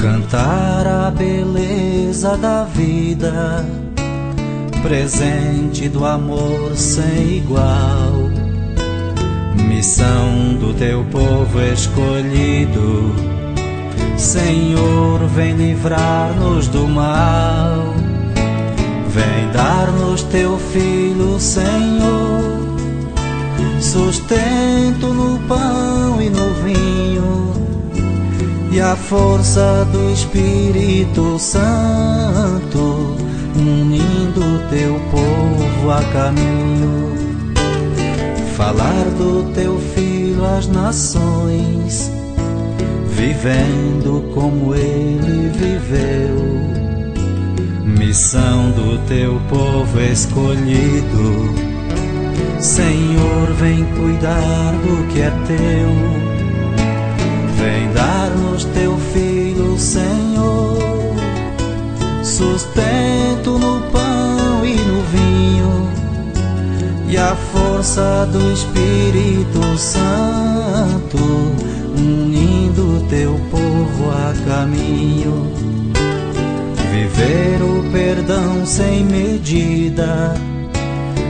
cantar a beleza da vida, presente do amor sem igual, missão do teu povo escolhido. Senhor, vem livrar-nos do mal, vem dar-nos teu filho, Senhor, sustento no pão e no e a força do Espírito Santo, unindo teu povo a caminho. Falar do teu filho às nações, vivendo como ele viveu. Missão do teu povo escolhido. Senhor, vem cuidar do que é teu Vem dar-nos teu filho, Senhor, sustento no pão e no vinho, e a força do Espírito Santo, unindo teu povo a caminho. Viver o perdão sem medida,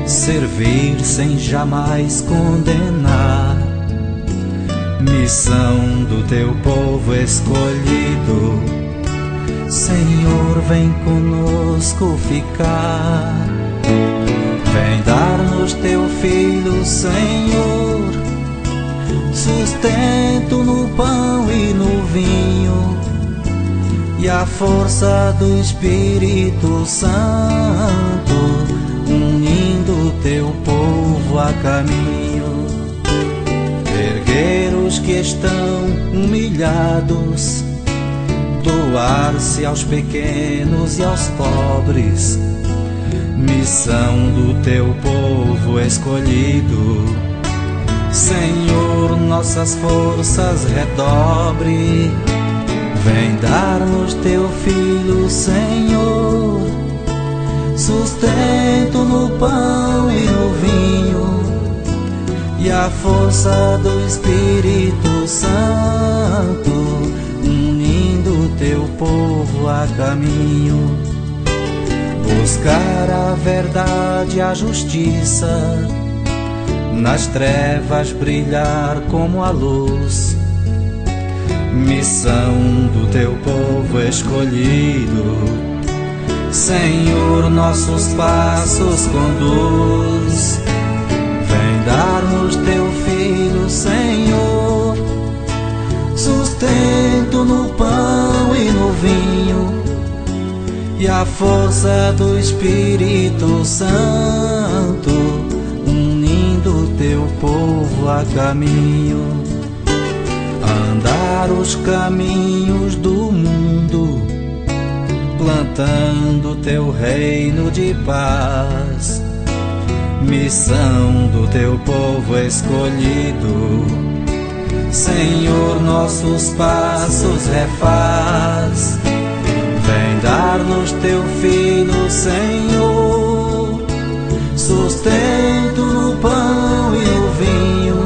servir sem jamais condenar missão do teu povo escolhido. Senhor, vem conosco ficar. Vem dar-nos teu filho, Senhor, sustento no pão e no vinho, e a força do Espírito Santo, unindo teu povo a caminho estão humilhados, doar-se aos pequenos e aos pobres, missão do teu povo escolhido. Senhor, nossas forças redobre, vem dar-nos teu filho, Senhor, sustento no pão e no vinho. E a força do Espírito Santo, unindo teu povo a caminho. Buscar a verdade a justiça, nas trevas brilhar como a luz. Missão do teu povo escolhido. Senhor, nossos passos conduz sustento no pão e no vinho, e a força do Espírito Santo, unindo teu povo a caminho, andar os caminhos do mundo, plantando teu reino de paz missão do teu povo escolhido. Senhor, nossos passos refaz. Vem dar-nos teu filho, Senhor, sustento no pão e no vinho,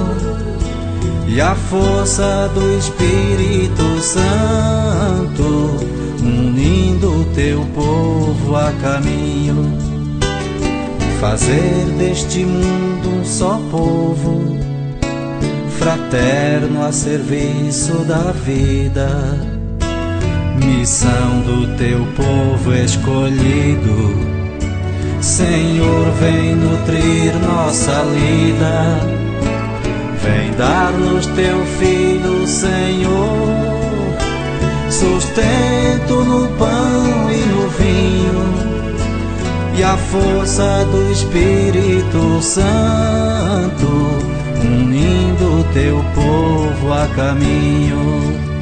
e a força do Espírito Santo, unindo teu povo a caminho fazer deste mundo um só povo, fraterno a serviço da vida. Missão do teu povo escolhido, Senhor, vem nutrir nossa lida, vem dar-nos teu filho, Senhor, sustento no pão e no vinho e a força do Espírito Santo, unindo teu povo a caminho